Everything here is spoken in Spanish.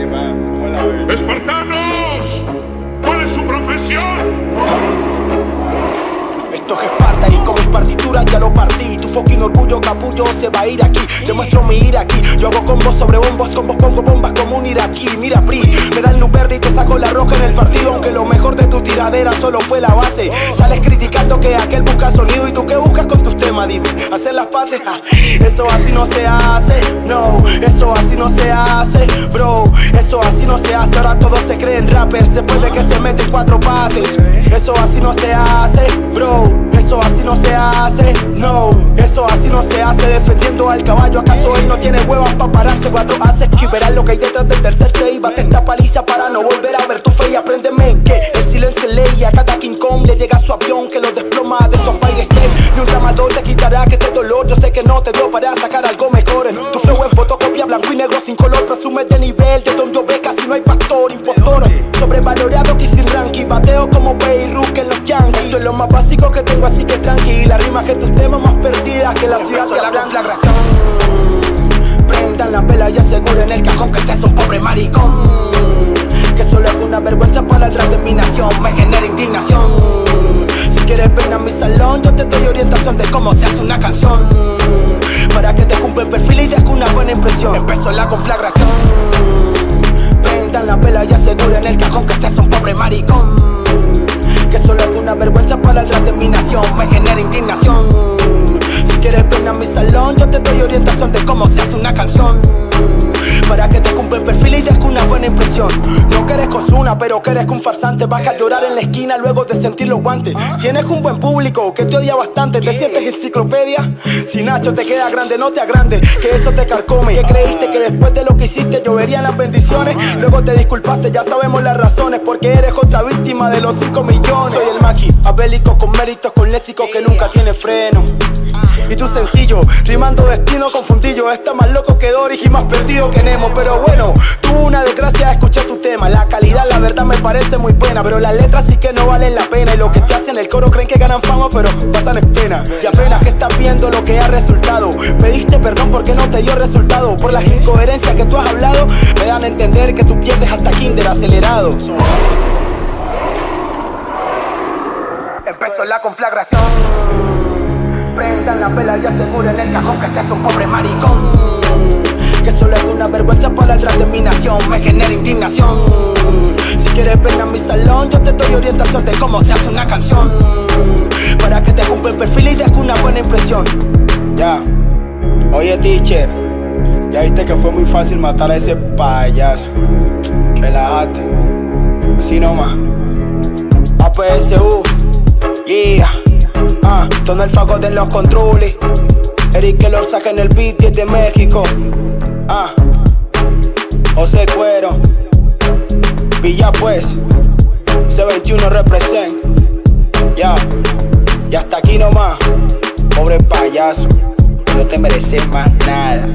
¡Espartanos! ¿Cuál es su profesión? Esto es Esparta y con mis partituras ya lo partí. Tu fucking orgullo capullo se va a ir aquí. Demuestro mi ir aquí. Yo hago combos sobre bombos Combos pongo bombas como un iraquí. Mira Pri, me dan luz verde y te saco la roja en el partido. Aunque lo mejor de tu tiradera solo fue la base. Sales criticando que aquel busca sonido. Y tú que buscas con tus temas, dime Hacer las paces, eso así no se hace No, eso así no se hace Bro, eso así no se hace Ahora todos se creen rappers Después de que se meten cuatro pases. Eso así no se hace, bro. Eso así no se hace, no. Eso así no se hace defendiendo al caballo. ¿Acaso él no tiene huevas para pararse? Cuatro haces que verás lo que hay detrás del tercer se Bate esta paliza para no volver a ver tu fe y apréndeme que el silencio ley. A cada King Kong le llega su avión que lo desploma de su Empire State Ni un llamador te quitará que este dolor. Yo sé que no te dio para sacar algo de de donde yo ve casi no hay pastor Impostor, sobrevalorado que sin ranking Bateo como Beirut en los Yankees. Esto es lo más básico que tengo así que tranquila Rimas que tus temas más perdidas que la ciudad de la conflagración. Prendan la vela y aseguren el cajón que este es un pobre maricón. Que solo es una vergüenza para el rap de mi nación Me genera indignación. Si quieres ven a mi salón Yo te doy orientación de cómo se hace una canción. Para que te cumpla el perfil y deje una buena impresión. Empezó la conflagración el cajón que es un pobre maricón. Que solo es una vergüenza para el rap de mi nación Me genera indignación. Si quieres ven a mi salón Yo te doy orientación de cómo se hace una canción. Para que te cumpla el perfil y deje una buena impresión. No que eres pero que eres un farsante. Vas a llorar en la esquina luego de sentir los guantes. Tienes un buen público que te odia bastante. ¿Te sientes enciclopedia? Si Nacho te queda grande, no te agrande Que eso te carcome. ¿Qué creíste que después de lo que hiciste lloverían las bendiciones? Luego te disculpaste, ya sabemos las razones. Porque eres otra víctima de los 5 millones. Soy el maqui, abélico con méritos, con léxico que nunca tiene freno. Y tú sencillo, rimando destino confundido Está más loco que Doris y más perdido que Nemo. Pero bueno, tuve una desgracia, escuché tu tema. La parece muy buena Pero las letras sí que no valen la pena. Y lo que te hacen el coro creen que ganan fama Pero pasan es pena. Y apenas que estás viendo lo que ha resultado. Pediste perdón porque no te dio resultado. Por las incoherencias que tú has hablado Me dan a entender que tú pierdes hasta kinder acelerado. Empezó la conflagración. Prendan la vela y aseguren el cajón que este es un pobre maricón. Que solo es una vergüenza para el rap de mi nación Me genera indignación quieres ven a mi salón Yo te doy orientación de cómo se hace una canción. Para que te cumpla el perfil y deje una buena impresión. Ya, oye teacher Ya viste que fue muy fácil matar a ese payaso. Relájate, así nomás. APSU, yeah. Ah, todo el fagot en los controles. Eric que lo saca en el beat de México. Ah, José Cuero. Villa pues. C21 represent. Ya, y hasta aquí nomás. Pobre payaso, no te mereces más nada.